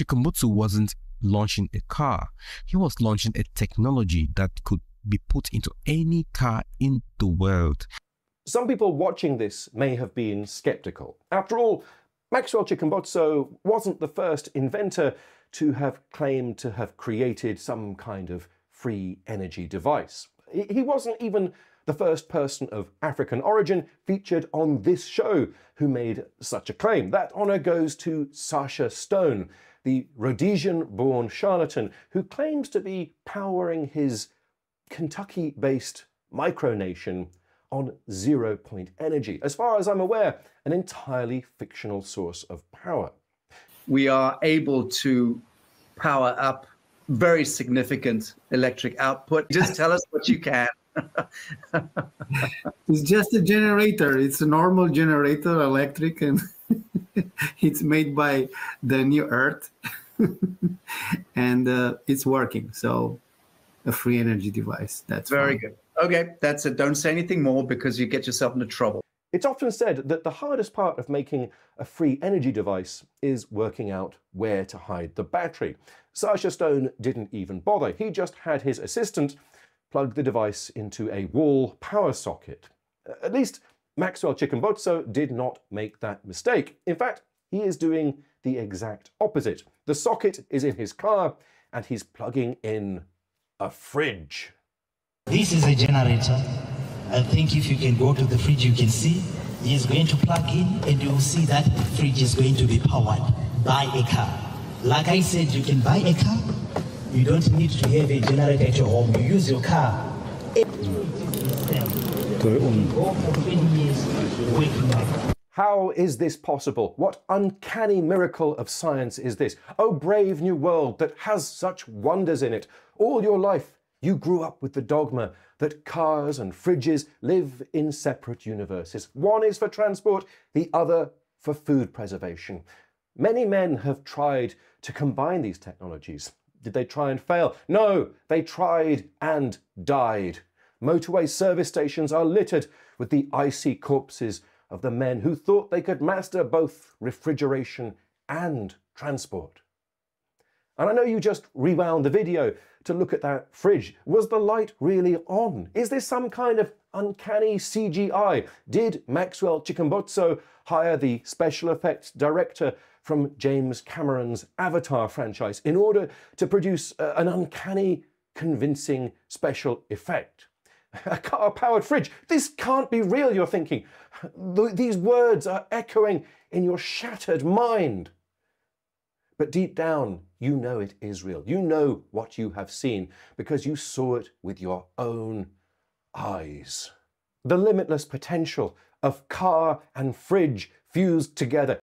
Chikumbutso wasn't launching a car, he was launching a technology that could be put into any car in the world. Some people watching this may have been skeptical. After all, Maxwell Chikumbutso wasn't the first inventor to have claimed to have created some kind of free energy device. He wasn't even the first person of African origin featured on this show who made such a claim. That honour goes to Sasha Stone, the Rhodesian born charlatan who claims to be powering his Kentucky based micronation on zero point energy. As far as I'm aware, an entirely fictional source of power. We are able to power up very significant electric output. Just tell us what you can. it's just a generator. It's a normal generator, electric, and it's made by the new Earth, and uh, it's working. So, a free energy device. That's very fine. good. Okay, that's it. Don't say anything more because you get yourself into trouble. It's often said that the hardest part of making a free energy device is working out where to hide the battery. Sasha Stone didn't even bother. He just had his assistant plug the device into a wall power socket. At least Maxwell Chikumbutso did not make that mistake. In fact, he is doing the exact opposite. The socket is in his car and he's plugging in a fridge. This is a generator. I think if you can go to the fridge, you can see he is going to plug in and you will see that fridge is going to be powered by a car. Like I said, you can buy a car. You don't need to have a generator at your home. You use your car. How is this possible? What uncanny miracle of science is this? Oh, brave new world that has such wonders in it. All your life, you grew up with the dogma that cars and fridges live in separate universes. One is for transport, the other for food preservation. Many men have tried to combine these technologies. Did they try and fail? No, they tried and died. Motorway service stations are littered with the icy corpses of the men who thought they could master both refrigeration and transport. And I know you just rewound the video to look at that fridge. Was the light really on? Is this some kind of uncanny CGI? Did Maxwell Chikumbutso hire the special effects director from James Cameron's Avatar franchise in order to produce uh, an uncanny, convincing special effect? A car powered fridge. This can't be real, you're thinking. These words are echoing in your shattered mind. But deep down, you know it is real. You know what you have seen because you saw it with your own eyes. The limitless potential of car and fridge fused together.